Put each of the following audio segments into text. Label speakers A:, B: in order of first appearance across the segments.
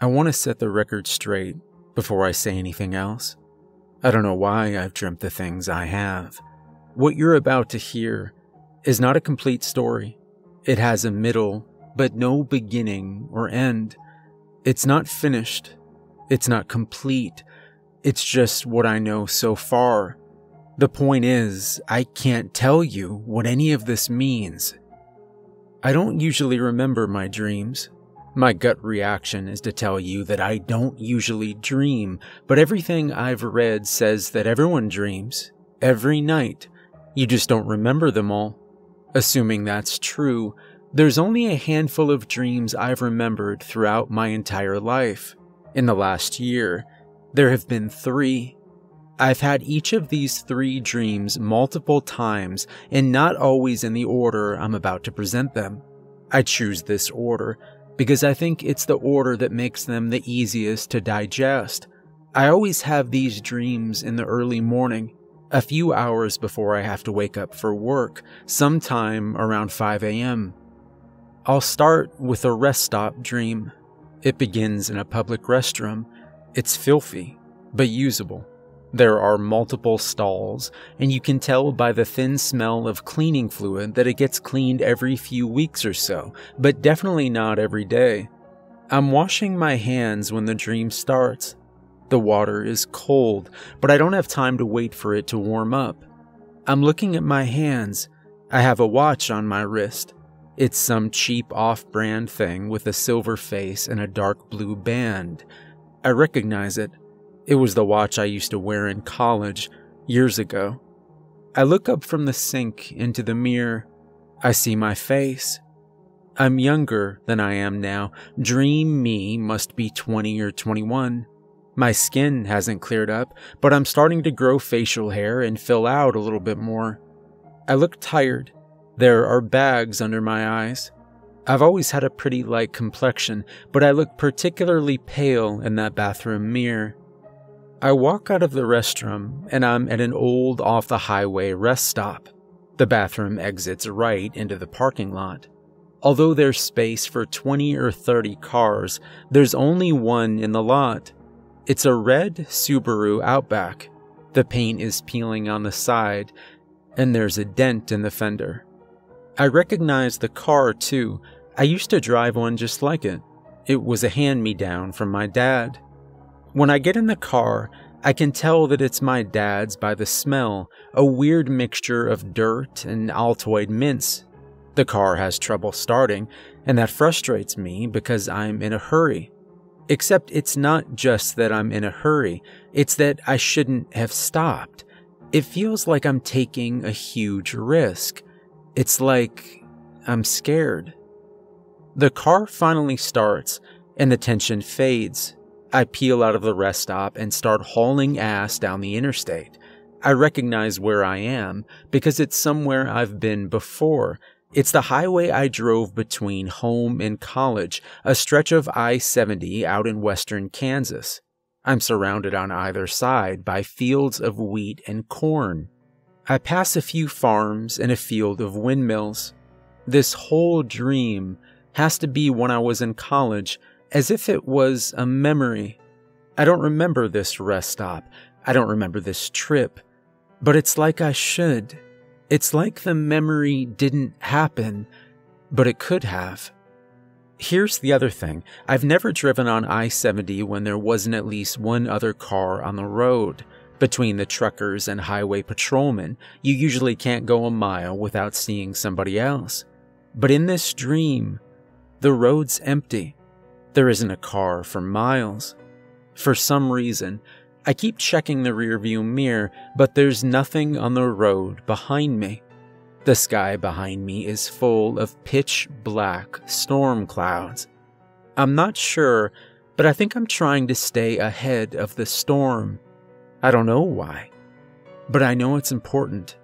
A: I want to set the record straight before I say anything else. I don't know why I've dreamt the things I have. What you're about to hear is not a complete story. It has a middle, but no beginning or end. It's not finished. It's not complete. It's just what I know so far. The point is, I can't tell you what any of this means. I don't usually remember my dreams. My gut reaction is to tell you that I don't usually dream, but everything I've read says that everyone dreams. Every night. You just don't remember them all. Assuming that's true, there's only a handful of dreams I've remembered throughout my entire life. In the last year, there have been three. I've had each of these three dreams multiple times and not always in the order I'm about to present them. I choose this order because I think it's the order that makes them the easiest to digest. I always have these dreams in the early morning, a few hours before I have to wake up for work, sometime around 5 a.m. I'll start with a rest stop dream. It begins in a public restroom. It's filthy, but usable. There are multiple stalls, and you can tell by the thin smell of cleaning fluid that it gets cleaned every few weeks or so, but definitely not every day. I'm washing my hands when the dream starts. The water is cold, but I don't have time to wait for it to warm up. I'm looking at my hands. I have a watch on my wrist. It's some cheap off brand thing with a silver face and a dark blue band. I recognize it. It was the watch I used to wear in college years ago. I look up from the sink into the mirror. I see my face. I'm younger than I am now. Dream me must be 20 or 21. My skin hasn't cleared up, but I'm starting to grow facial hair and fill out a little bit more. I look tired. There are bags under my eyes. I've always had a pretty light complexion, but I look particularly pale in that bathroom mirror. I walk out of the restroom and I'm at an old off the highway rest stop. The bathroom exits right into the parking lot. Although there's space for 20 or 30 cars, there's only one in the lot. It's a red Subaru Outback. The paint is peeling on the side, and there's a dent in the fender. I recognize the car too. I used to drive one just like it. It was a hand me down from my dad. When I get in the car, I can tell that it's my dad's by the smell, a weird mixture of dirt and Altoid mints. The car has trouble starting, and that frustrates me because I'm in a hurry. Except it's not just that I'm in a hurry, it's that I shouldn't have stopped. It feels like I'm taking a huge risk. It's like I'm scared. The car finally starts, and the tension fades. I peel out of the rest stop and start hauling ass down the interstate. I recognize where I am because it's somewhere I've been before. It's the highway I drove between home and college, a stretch of I 70 out in western Kansas. I'm surrounded on either side by fields of wheat and corn. I pass a few farms and a field of windmills. This whole dream has to be when I was in college as if it was a memory. I don't remember this rest stop. I don't remember this trip. But it's like I should. It's like the memory didn't happen, but it could have. Here's the other thing I've never driven on I 70 when there wasn't at least one other car on the road. Between the truckers and highway patrolmen, you usually can't go a mile without seeing somebody else. But in this dream, the road's empty. There isn't a car for miles. For some reason, I keep checking the rearview mirror, but there's nothing on the road behind me. The sky behind me is full of pitch black storm clouds. I'm not sure, but I think I'm trying to stay ahead of the storm. I don't know why, but I know it's important.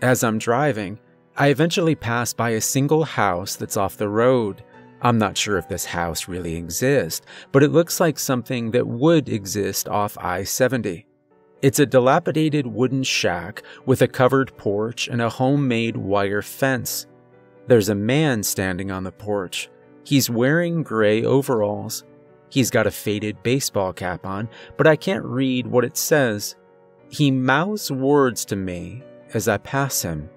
A: As I'm driving, I eventually pass by a single house that's off the road. I'm not sure if this house really exists, but it looks like something that would exist off I 70. It's a dilapidated wooden shack with a covered porch and a homemade wire fence. There's a man standing on the porch. He's wearing gray overalls. He's got a faded baseball cap on, but I can't read what it says. He mouths words to me as I pass him.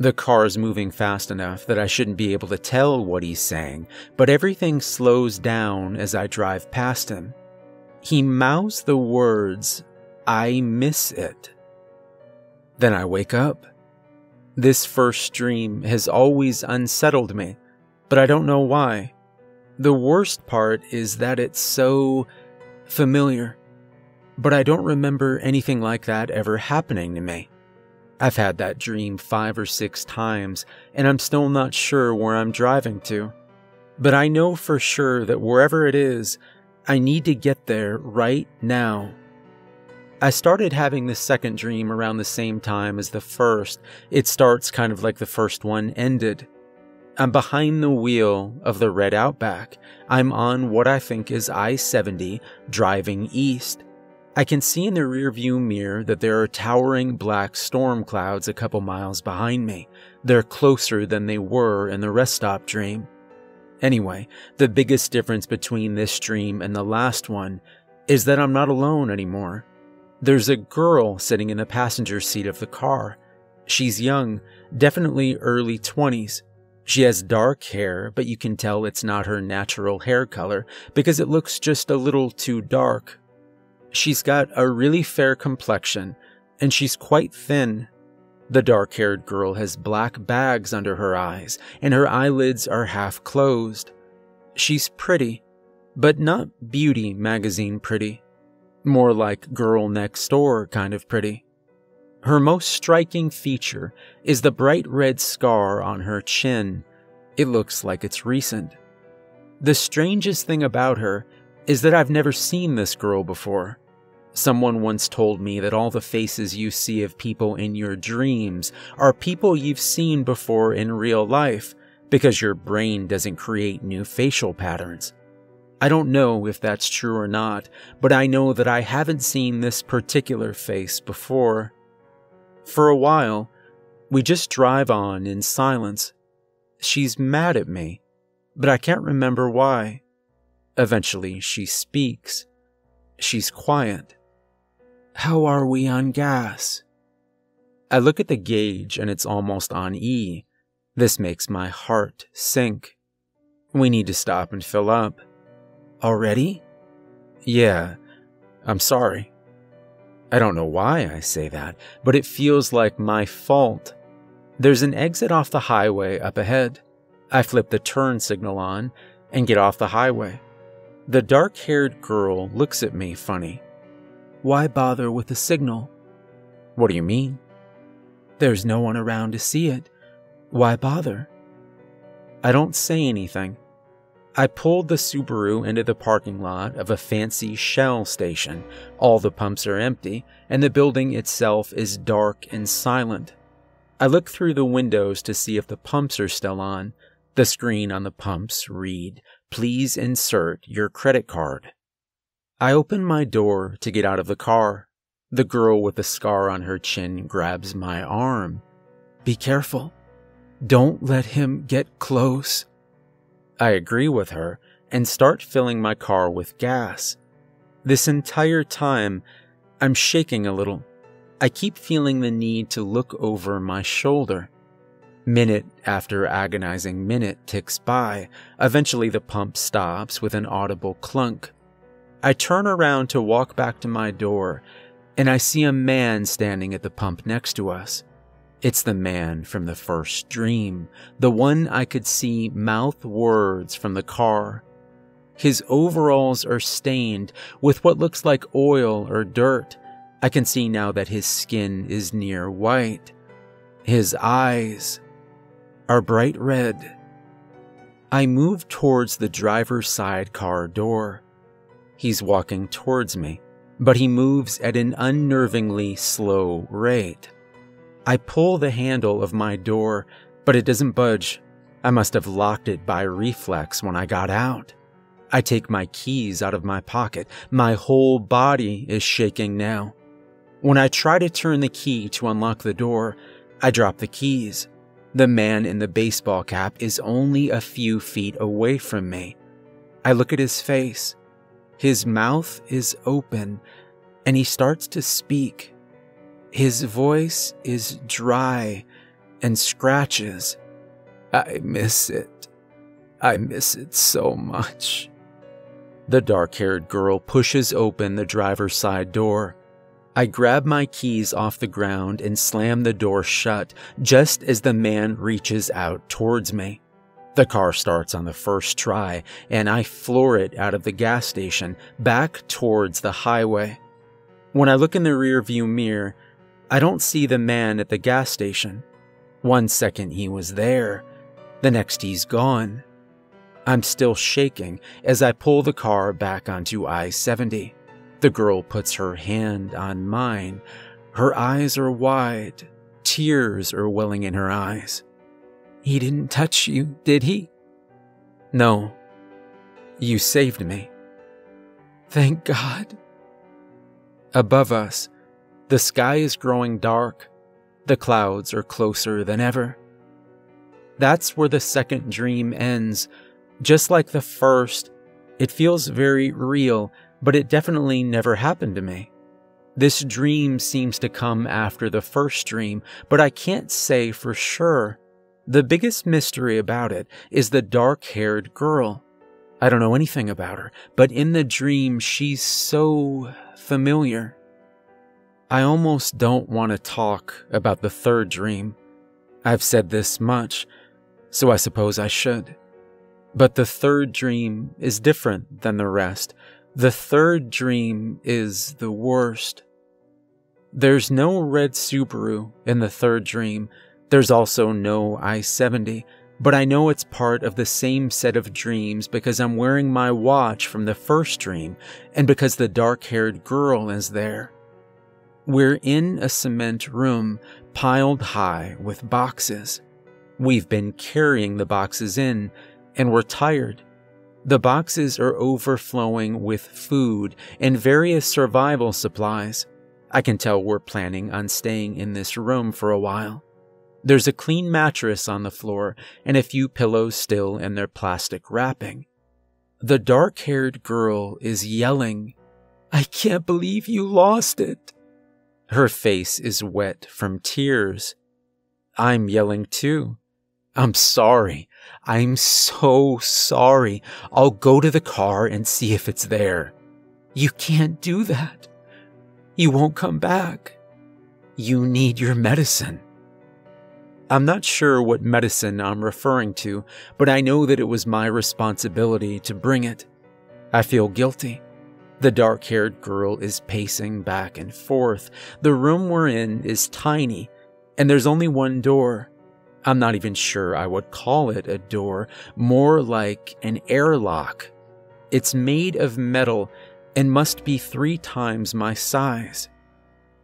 A: The car's moving fast enough that I shouldn't be able to tell what he's saying, but everything slows down as I drive past him. He mouths the words, I miss it. Then I wake up. This first dream has always unsettled me, but I don't know why. The worst part is that it's so familiar, but I don't remember anything like that ever happening to me. I've had that dream five or six times, and I'm still not sure where I'm driving to. But I know for sure that wherever it is, I need to get there right now. I started having the second dream around the same time as the first. It starts kind of like the first one ended. I'm behind the wheel of the red Outback. I'm on what I think is I 70 driving east. I can see in the rearview mirror that there are towering black storm clouds a couple miles behind me. They're closer than they were in the rest stop dream. Anyway, the biggest difference between this dream and the last one is that I'm not alone anymore. There's a girl sitting in the passenger seat of the car. She's young, definitely early 20s. She has dark hair, but you can tell it's not her natural hair color because it looks just a little too dark. She's got a really fair complexion, and she's quite thin. The dark haired girl has black bags under her eyes, and her eyelids are half closed. She's pretty, but not beauty magazine pretty. More like girl next door kind of pretty. Her most striking feature is the bright red scar on her chin. It looks like it's recent. The strangest thing about her is that I've never seen this girl before. Someone once told me that all the faces you see of people in your dreams are people you've seen before in real life because your brain doesn't create new facial patterns. I don't know if that's true or not, but I know that I haven't seen this particular face before. For a while, we just drive on in silence. She's mad at me, but I can't remember why. Eventually, she speaks. She's quiet. How are we on gas? I look at the gauge and it's almost on E. This makes my heart sink. We need to stop and fill up. Already? Yeah, I'm sorry. I don't know why I say that, but it feels like my fault. There's an exit off the highway up ahead. I flip the turn signal on and get off the highway. The dark haired girl looks at me funny. Why bother with a signal? What do you mean? There's no one around to see it. Why bother? I don't say anything. I pulled the Subaru into the parking lot of a fancy Shell station. All the pumps are empty, and the building itself is dark and silent. I look through the windows to see if the pumps are still on. The screen on the pumps read, Please insert your credit card. I open my door to get out of the car. The girl with the scar on her chin grabs my arm. Be careful. Don't let him get close. I agree with her and start filling my car with gas. This entire time, I'm shaking a little. I keep feeling the need to look over my shoulder. Minute after agonizing minute ticks by. Eventually, the pump stops with an audible clunk. I turn around to walk back to my door, and I see a man standing at the pump next to us. It's the man from the first dream, the one I could see mouth words from the car. His overalls are stained with what looks like oil or dirt. I can see now that his skin is near white. His eyes are bright red. I move towards the driver's side car door. He's walking towards me, but he moves at an unnervingly slow rate. I pull the handle of my door, but it doesn't budge. I must have locked it by reflex when I got out. I take my keys out of my pocket. My whole body is shaking now. When I try to turn the key to unlock the door, I drop the keys. The man in the baseball cap is only a few feet away from me. I look at his face. His mouth is open and he starts to speak. His voice is dry and scratches. I miss it. I miss it so much. The dark haired girl pushes open the driver's side door. I grab my keys off the ground and slam the door shut just as the man reaches out towards me. The car starts on the first try, and I floor it out of the gas station back towards the highway. When I look in the rearview mirror, I don't see the man at the gas station. One second he was there, the next he's gone. I'm still shaking as I pull the car back onto I 70. The girl puts her hand on mine. Her eyes are wide, tears are welling in her eyes. He didn't touch you, did he? No. You saved me. Thank God. Above us, the sky is growing dark. The clouds are closer than ever. That's where the second dream ends just like the first, it feels very real, but it definitely never happened to me. This dream seems to come after the first dream, but I can't say for sure. The biggest mystery about it is the dark haired girl. I don't know anything about her, but in the dream, she's so familiar. I almost don't want to talk about the third dream. I've said this much, so I suppose I should. But the third dream is different than the rest. The third dream is the worst. There's no red Subaru in the third dream. There's also no I 70, but I know it's part of the same set of dreams because I'm wearing my watch from the first dream and because the dark haired girl is there. We're in a cement room piled high with boxes. We've been carrying the boxes in and we're tired. The boxes are overflowing with food and various survival supplies. I can tell we're planning on staying in this room for a while. There's a clean mattress on the floor and a few pillows still in their plastic wrapping. The dark haired girl is yelling, I can't believe you lost it. Her face is wet from tears. I'm yelling too. I'm sorry. I'm so sorry. I'll go to the car and see if it's there. You can't do that. You won't come back. You need your medicine. I'm not sure what medicine I'm referring to, but I know that it was my responsibility to bring it. I feel guilty. The dark haired girl is pacing back and forth. The room we're in is tiny, and there's only one door. I'm not even sure I would call it a door, more like an airlock. It's made of metal and must be three times my size.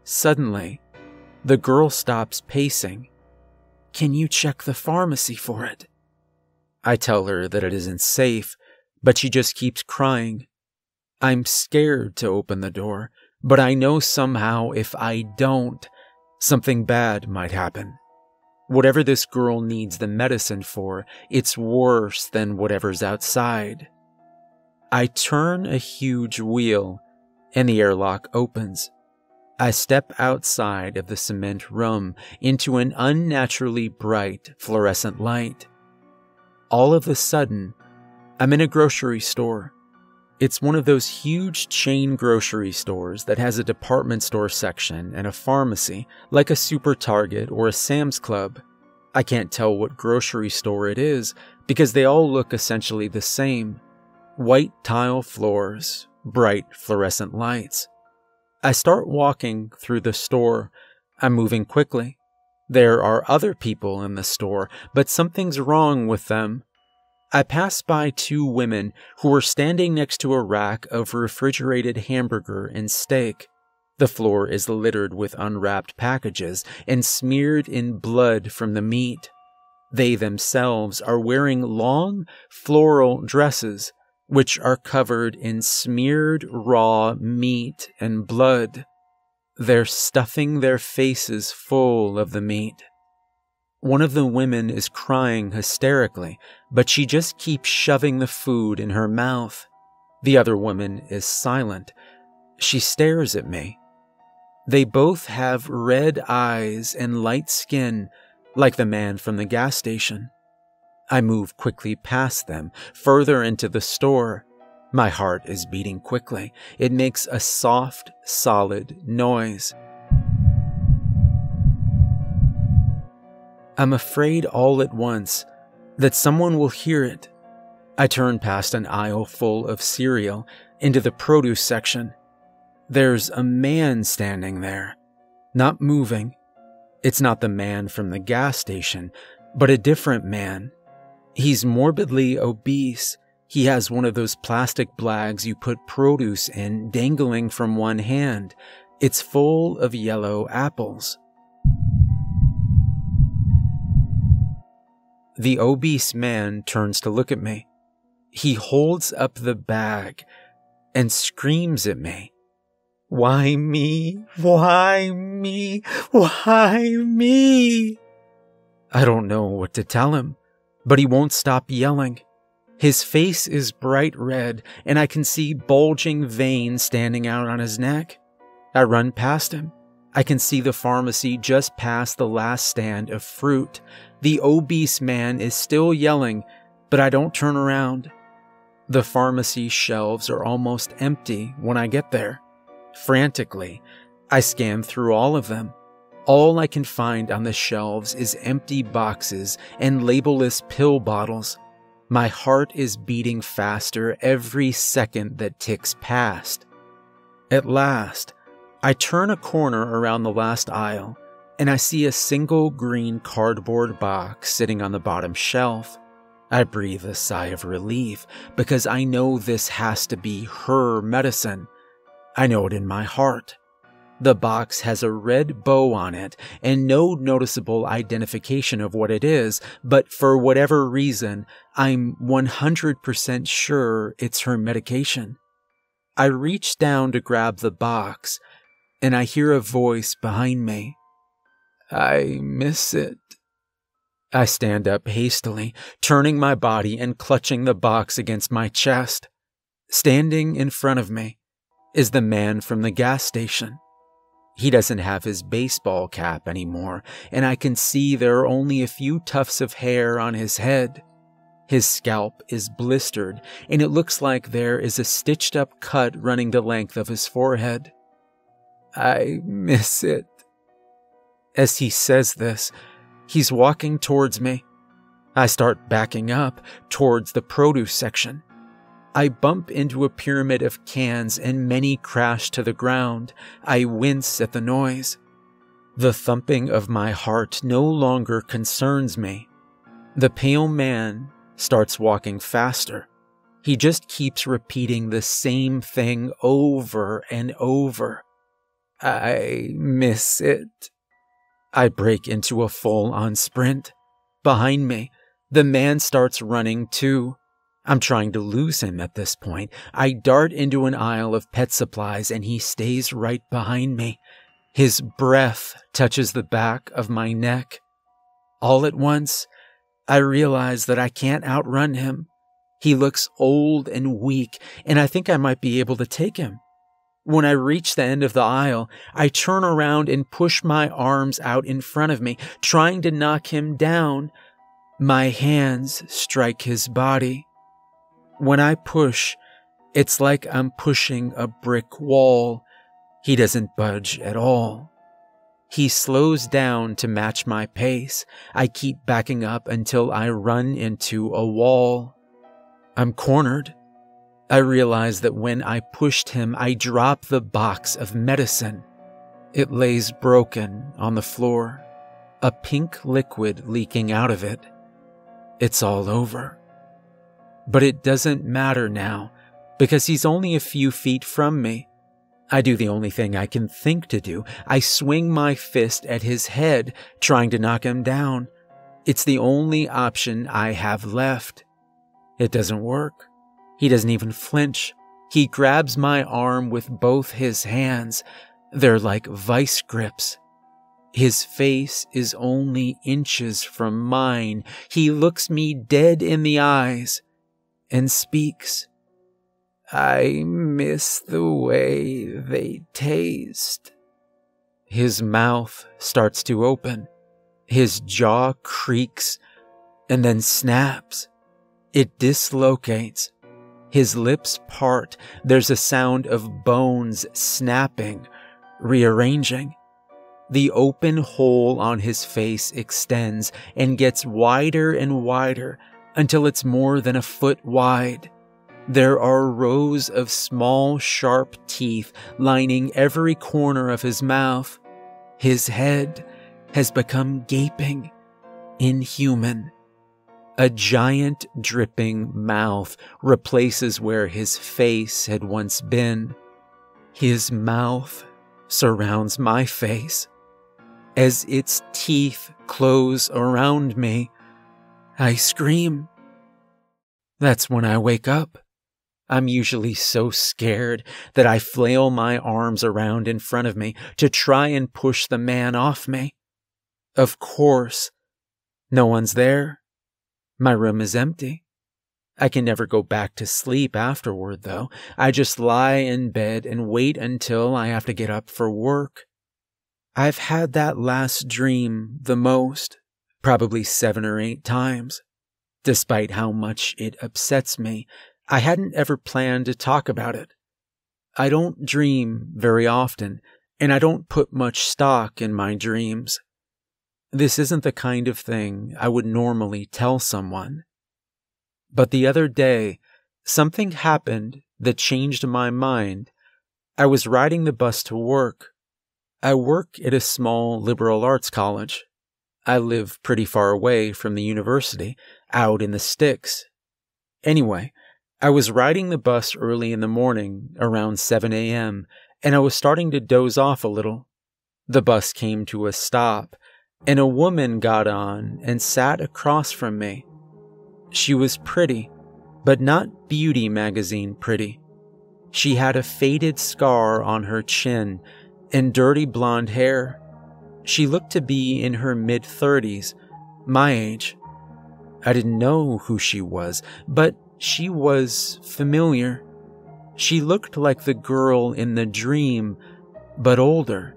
A: Suddenly, the girl stops pacing. Can you check the pharmacy for it? I tell her that it isn't safe, but she just keeps crying. I'm scared to open the door, but I know somehow if I don't, something bad might happen. Whatever this girl needs the medicine for, it's worse than whatever's outside. I turn a huge wheel, and the airlock opens. I step outside of the cement room into an unnaturally bright fluorescent light. All of a sudden, I'm in a grocery store. It's one of those huge chain grocery stores that has a department store section and a pharmacy, like a Super Target or a Sam's Club. I can't tell what grocery store it is because they all look essentially the same white tile floors, bright fluorescent lights. I start walking through the store. I'm moving quickly. There are other people in the store, but something's wrong with them. I pass by two women who were standing next to a rack of refrigerated hamburger and steak. The floor is littered with unwrapped packages and smeared in blood from the meat. They themselves are wearing long floral dresses, which are covered in smeared raw meat and blood. They're stuffing their faces full of the meat. One of the women is crying hysterically, but she just keeps shoving the food in her mouth. The other woman is silent. She stares at me. They both have red eyes and light skin, like the man from the gas station. I move quickly past them, further into the store. My heart is beating quickly. It makes a soft, solid noise. I'm afraid all at once that someone will hear it. I turn past an aisle full of cereal into the produce section. There's a man standing there, not moving. It's not the man from the gas station, but a different man. He's morbidly obese. He has one of those plastic bags you put produce in dangling from one hand. It's full of yellow apples. The obese man turns to look at me. He holds up the bag and screams at me. Why me? Why me? Why me? I don't know what to tell him, but he won't stop yelling. His face is bright red, and I can see bulging veins standing out on his neck. I run past him. I can see the pharmacy just past the last stand of fruit. The obese man is still yelling, but I don't turn around. The pharmacy shelves are almost empty when I get there. Frantically, I scan through all of them. All I can find on the shelves is empty boxes and labelless pill bottles. My heart is beating faster every second that ticks past. At last, I turn a corner around the last aisle and I see a single green cardboard box sitting on the bottom shelf. I breathe a sigh of relief because I know this has to be her medicine. I know it in my heart. The box has a red bow on it and no noticeable identification of what it is, but for whatever reason, I'm 100% sure it's her medication. I reach down to grab the box and I hear a voice behind me. I miss it. I stand up hastily, turning my body and clutching the box against my chest. Standing in front of me is the man from the gas station. He doesn't have his baseball cap anymore, and I can see there are only a few tufts of hair on his head. His scalp is blistered, and it looks like there is a stitched up cut running the length of his forehead. I miss it. As he says this, he's walking towards me. I start backing up towards the produce section. I bump into a pyramid of cans and many crash to the ground. I wince at the noise. The thumping of my heart no longer concerns me. The pale man starts walking faster. He just keeps repeating the same thing over and over. I miss it. I break into a full on sprint. Behind me, the man starts running too. I'm trying to lose him at this point. I dart into an aisle of pet supplies and he stays right behind me. His breath touches the back of my neck. All at once, I realize that I can't outrun him. He looks old and weak, and I think I might be able to take him. When I reach the end of the aisle, I turn around and push my arms out in front of me, trying to knock him down. My hands strike his body. When I push, it's like I'm pushing a brick wall. He doesn't budge at all. He slows down to match my pace. I keep backing up until I run into a wall. I'm cornered. I realize that when I pushed him, I dropped the box of medicine. It lays broken on the floor, a pink liquid leaking out of it. It's all over. But it doesn't matter now, because he's only a few feet from me. I do the only thing I can think to do. I swing my fist at his head, trying to knock him down. It's the only option I have left. It doesn't work. He doesn't even flinch. He grabs my arm with both his hands. They're like vice grips. His face is only inches from mine. He looks me dead in the eyes and speaks. I miss the way they taste. His mouth starts to open. His jaw creaks and then snaps. It dislocates. His lips part. There's a sound of bones snapping, rearranging. The open hole on his face extends and gets wider and wider until it's more than a foot wide. There are rows of small, sharp teeth lining every corner of his mouth. His head has become gaping, inhuman. A giant dripping mouth replaces where his face had once been. His mouth surrounds my face. As its teeth close around me, I scream. That's when I wake up. I'm usually so scared that I flail my arms around in front of me to try and push the man off me. Of course, no one's there. My room is empty. I can never go back to sleep afterward, though. I just lie in bed and wait until I have to get up for work. I've had that last dream the most, probably seven or eight times. Despite how much it upsets me, I hadn't ever planned to talk about it. I don't dream very often, and I don't put much stock in my dreams. This isn't the kind of thing I would normally tell someone. But the other day, something happened that changed my mind. I was riding the bus to work. I work at a small liberal arts college. I live pretty far away from the university, out in the sticks. Anyway, I was riding the bus early in the morning, around 7 a.m., and I was starting to doze off a little. The bus came to a stop, and a woman got on and sat across from me. She was pretty, but not beauty magazine pretty. She had a faded scar on her chin and dirty blonde hair. She looked to be in her mid 30s, my age. I didn't know who she was, but she was familiar. She looked like the girl in the dream, but older.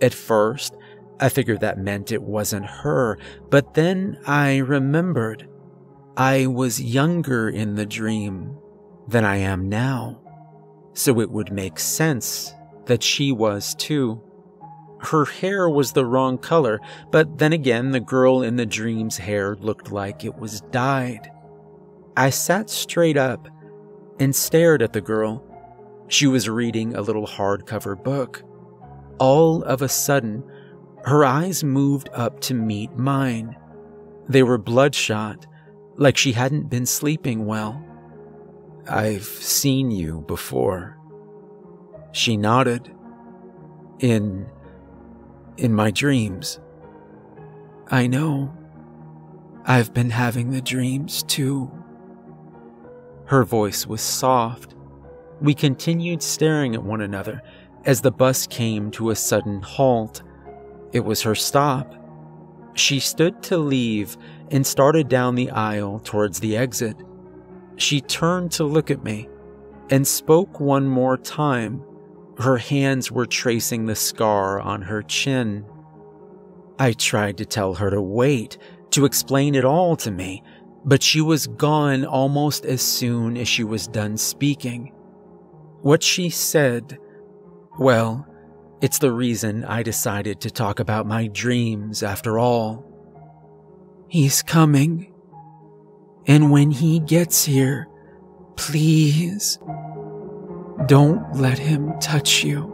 A: At first, I figured that meant it wasn't her, but then I remembered I was younger in the dream than I am now. So it would make sense that she was too. Her hair was the wrong color, but then again, the girl in the dream's hair looked like it was dyed. I sat straight up and stared at the girl. She was reading a little hardcover book. All of a sudden, her eyes moved up to meet mine. They were bloodshot, like she hadn't been sleeping well. I've seen you before. She nodded. In. in my dreams. I know. I've been having the dreams too. Her voice was soft. We continued staring at one another as the bus came to a sudden halt. It was her stop. She stood to leave and started down the aisle towards the exit. She turned to look at me and spoke one more time. Her hands were tracing the scar on her chin. I tried to tell her to wait, to explain it all to me, but she was gone almost as soon as she was done speaking. What she said, well, it's the reason I decided to talk about my dreams after all. He's coming. And when he gets here, please don't let him touch you.